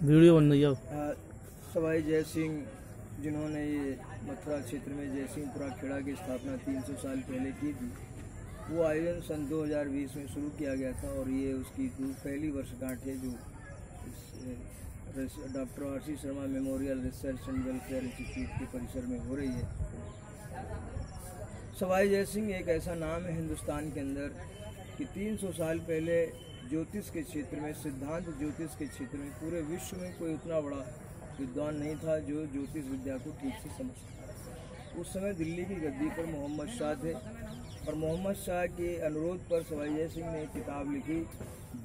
Video बन रही सवाई जय सिंह, जिन्होंने ये मथुरा क्षेत्र में जयसिंहपुरा खेड़ा की स्थापना 300 साल पहले की थी। वो आयोजन सन 2020 में शुरू किया गया था और ये उसकी पहली वर्षगांठ है जो doctor R C Sharma memorial research and welfare institute के परिसर में हो रही है। सवाई जय सिंह एक ऐसा नाम है हिंदुस्तान के अंदर कि 300 साल पहले ज्योतिष के क्षेत्र में, सिद्धांत ज्योतिष के क्षेत्र में, पूरे विश्व में कोई उतना बड़ा विद्वान नहीं था जो ज्योतिष विद्या को ठीक से समझ उस समय दिल्ली की गद्दी पर मोहम्मद शाह थे और मोहम्मद शाह के अनुरोध पर सवाई सिंह ने एक किताब लिखी,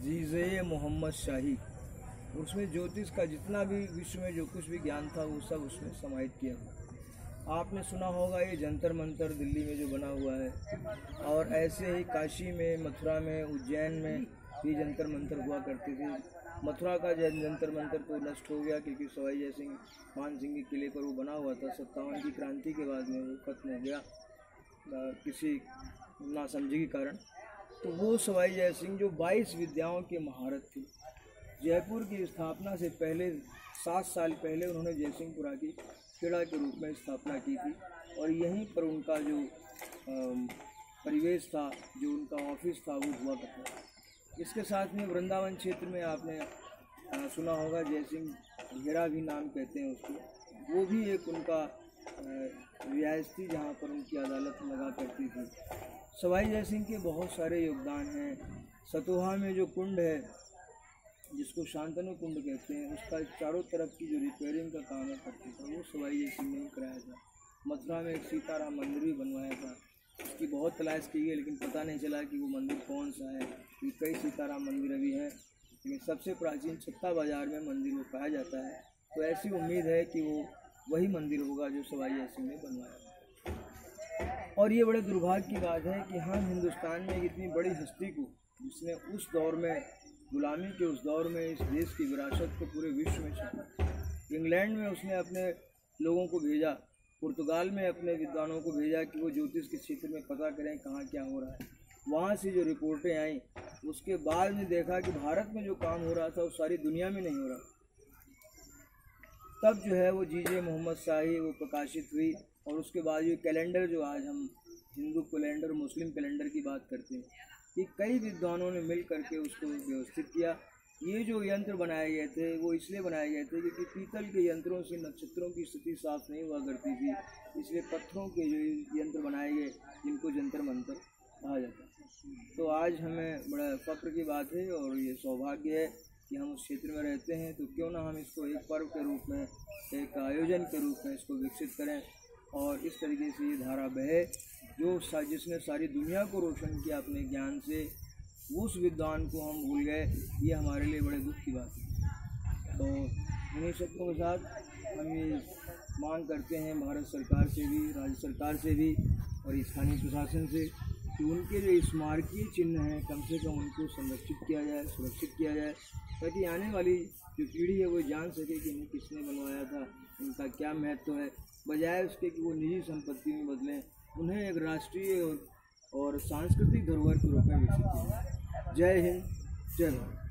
जीजे मोहम्मद शाही। उसमें ज्योतिष का जितना भी विश्व में जो कुछ भी ज्ञान था, वो सब उसमें समाहित किया आपने सुना होगा ये जंतर मंतर दिल्ली में जो बना हुआ है और ऐसे ही काशी में, मथुरा में, उज्जैन में भी जंतर मंतर हुआ करते थे। मथुरा का जंतर मंतर तो नष्ट हो गया क्योंकि सवाई जय सिंह मान सिंह के किले पर वो बना हुआ था। सत्तावन की क्रांति के बाद में वो खत्म हो गया अ, किसी नासमझी के कारण। तो वो सवाई जय सिंह जो 22 विद्याओं के महारत थी जयपुर की स्थापना से पहले सात साल पहले उन्होंने जयसिंहपुरा की खेड़ा के रूप में स्थापना की थी। और यहीं पर उनका जो परिवेश था जो उनका ऑफ़िस था वो हुआ करता था। इसके साथ में वृंदावन क्षेत्र में आपने सुना होगा जयसिंह घेरा भी नाम कहते हैं उसको। वो भी एक उनका रियायत थी जहाँ पर उनकी अदालत लगा करती थी। सवाई जयसिंह के बहुत सारे योगदान हैं। सतोहा में जो कुंड है, जिसको शांतनु कुंड कहते हैं, उसका चारों तरफ़ की जो रिपेयरिंग का काम है करते था, वो सवाई जय सिंह ने कराया था। मथुरा में एक सीताराम मंदिर भी बनवाया था। बहुत तलाश की गई, लेकिन पता नहीं चला कि वो मंदिर कौन सा है क्योंकि कई सीताराम मंदिर अभी हैं। लेकिन सबसे प्राचीन छत्ता बाज़ार में मंदिर वो पाया जाता है। तो ऐसी उम्मीद है कि वो वही मंदिर होगा जो सवाई सिंह ने बनवाया और ये बड़े दुर्भाग्य की बात है कि हम हिंदुस्तान में इतनी बड़ी हस्ती को, जिसने उस दौर में, गुलामी के उस दौर में इस देश की विरासत को पूरे विश्व में छापा। इंग्लैंड में उसने अपने लोगों को भेजा पुर्तगाल में अपने विद्वानों को भेजा कि वो ज्योतिष के क्षेत्र में पता करें कहाँ क्या हो रहा है। वहाँ से जो रिपोर्टें आई, उसके बाद में देखा कि भारत में जो काम हो रहा था, वो सारी दुनिया में नहीं हो रहा। तब जो है वो जीजे मोहम्मद शाही वो प्रकाशित हुई और उसके बाद ये कैलेंडर जो आज हम हिंदू कैलेंडर, मुस्लिम कैलेंडर की बात करते हैं कि कई विद्वानों ने मिल करके उसको व्यवस्थित किया। ये जो यंत्र बनाए गए थे, वो इसलिए बनाए गए थे क्योंकि पीतल के यंत्रों से नक्षत्रों की स्थिति साफ़ नहीं हुआ करती थी। इसलिए पत्थरों के जो यंत्र बनाए गए, जिनको जंतर मंतर कहा जाता है। तो आज हमें बड़ा फक्र की बात है और ये सौभाग्य है कि हम उस क्षेत्र में रहते हैं। तो क्यों ना हम इसको एक पर्व के रूप में, एक आयोजन के रूप में इसको विकसित करें और इस तरीके से ये धारा बहे, जो जिसने सारी दुनिया को रोशन किया अपने ज्ञान से उस विद्वान को हम भूल गए। ये हमारे लिए बड़े दुख की बात है। तो इन्हीं शब्दों के साथ हम ये मांग करते हैं भारत सरकार से भी राज्य सरकार से भी और स्थानीय प्रशासन से कि उनके जो स्मारकीय चिन्ह हैं कम से कम उनको संरक्षित किया जाए सुरक्षित किया जाए ताकि आने वाली जो पीढ़ी है वो जान सके कि इन्हें किसने बनवाया था इनका क्या महत्व है बजाय उसके कि वो निजी संपत्ति में बदलें उन्हें एक राष्ट्रीय और, और सांस्कृतिक धरोहर के रूप में विकसित किया जाए जय हिंद जय भारत